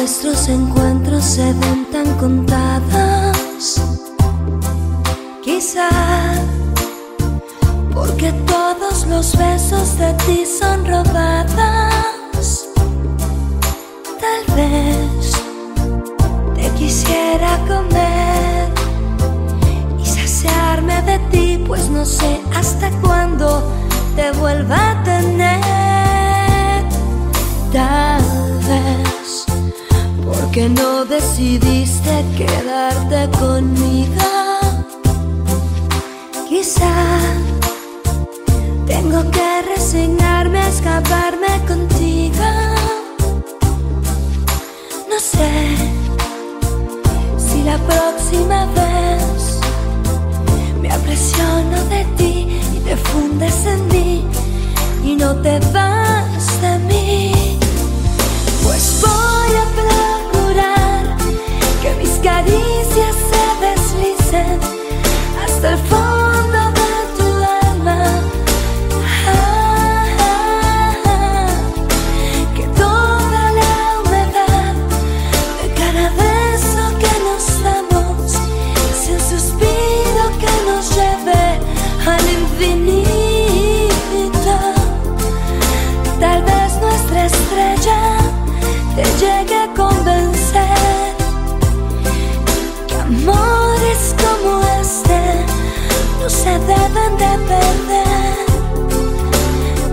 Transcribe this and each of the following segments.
nuestros encuentros se ven tan contados. Quizá porque todos los besos de ti son robados. Tal vez te quisiera comer y saciarme de ti, pues no sé hasta cuándo te vuelva a tener. Porque no decidiste quedarte conmigo. Quizá tengo que resignarme a escaparme contigo. No sé si la próxima vez me apresiono de ti y te fundes en mí y no te vas de mí. Deben de perder.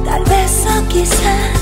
Tal vez o quizás